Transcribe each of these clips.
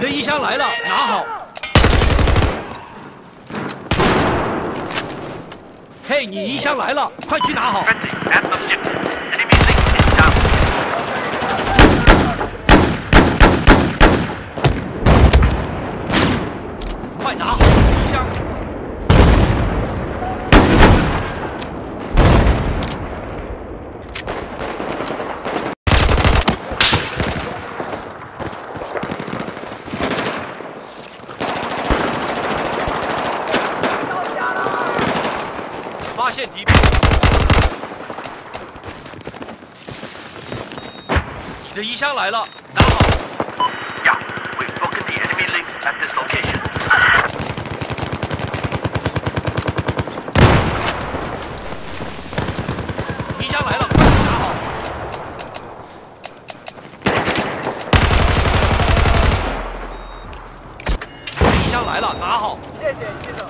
你的衣箱来了，拿好。嘿，你衣箱来了，快去拿好。快拿好衣箱。发现敌兵，你的衣箱来了，拿好。Yeah, we've broken the enemy links at this location. 衣箱来了，快去拿好。衣箱来了，拿好。谢谢医生。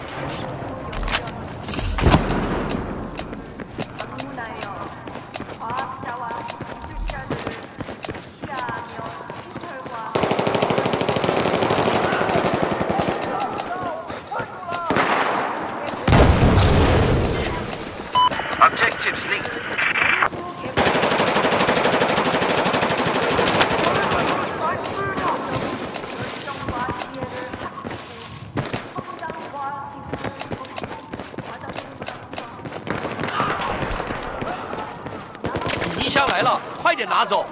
要来了，快点拿走。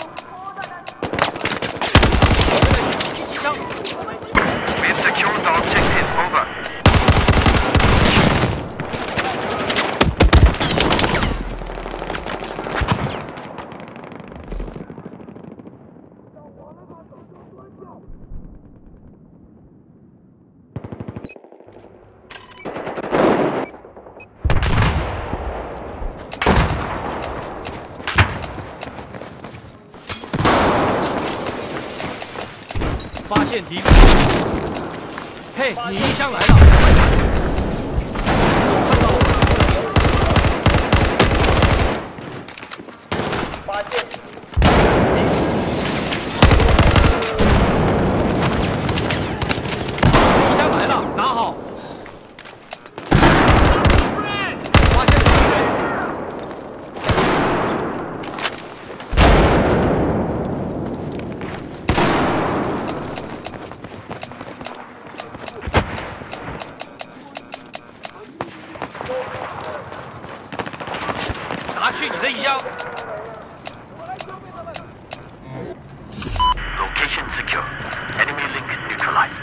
发现敌兵。嘿，你一枪来了，快拿去。看到我发现衣箱来了，拿好。发现敌人。拿去你的衣箱。Location secure. Enemy link neutralized.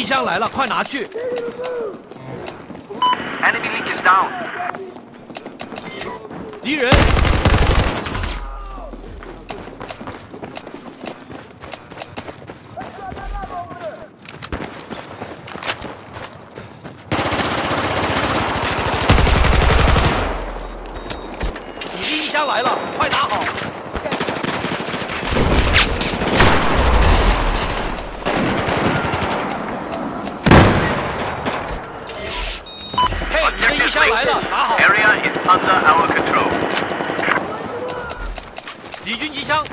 你衣箱来了，快拿去。Enemy link is down. 敌人。你的一箱来了，快拿好。嘿，你的衣 Objective 箱来了，拿好。Area is under our control. 敌军机枪，